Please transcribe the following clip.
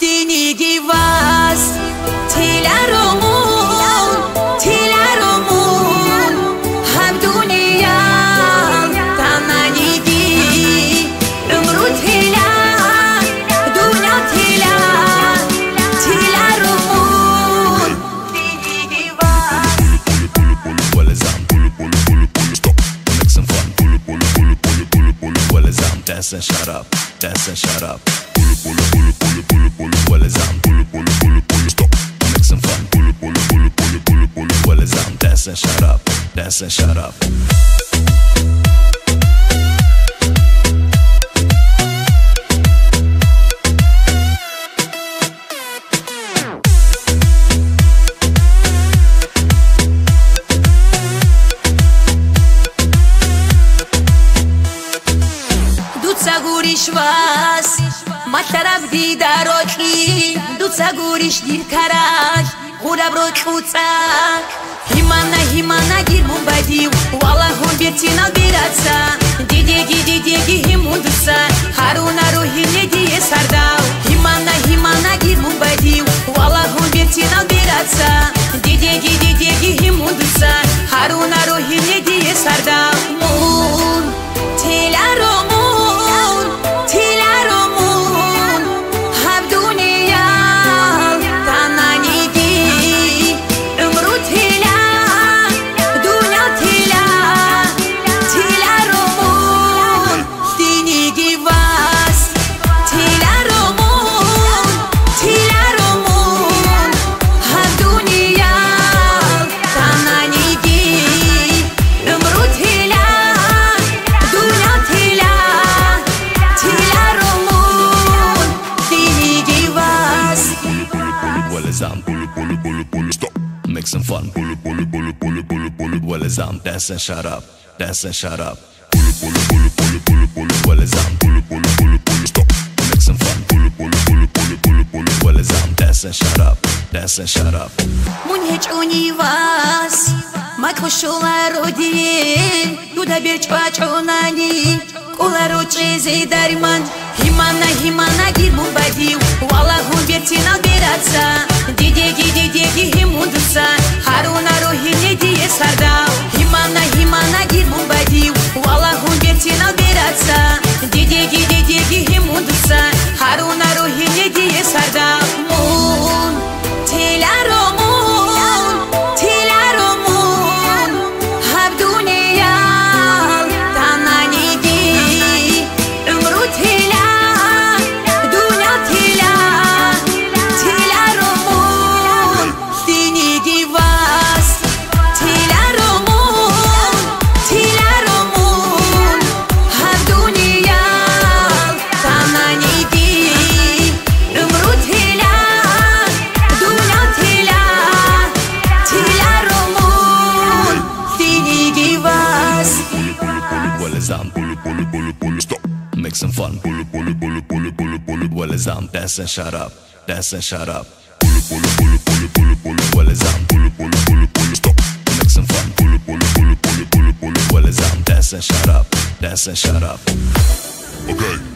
Stinigy vas till aromun till aromun ham dunya tamanigi umru tila dunya tila till aromun Stinigy vas Well pull it, pull it, pull it, well as I'm stop. Make some fun. Pull it, pull it, pull it, pull it, pull it, pull and shut up, dance and shut up. Gurișvas матараб дидарочи дуцагуриш диркараш хурабро чуцак ҳимана ҳимана гирмун бадив валаҳун биртинал бирацак Well as I'm stop, make some fun. Well as I'm dance and shut up, dance and shut up. Well as I'm stop, make some fun. Well as I'm dance and shut up, dance and shut up. Munheç univas Makhoshula rodie Duda birchwa chonani Kularo cheze darman Himana himana girmun badiu Wala hun bertina is I'm pull it, pull stop. Make some fun. Pull it, pull it, pull it, pull it. Well, is I'm that's and shut up. That's and shut up. Pull it, pull it, pull it, pull it, pull it, pull it. Well, is I'm stop. Make some fun. Pull it, pull it, pull it, pull it, that's and shut up. That's and shut up. Okay.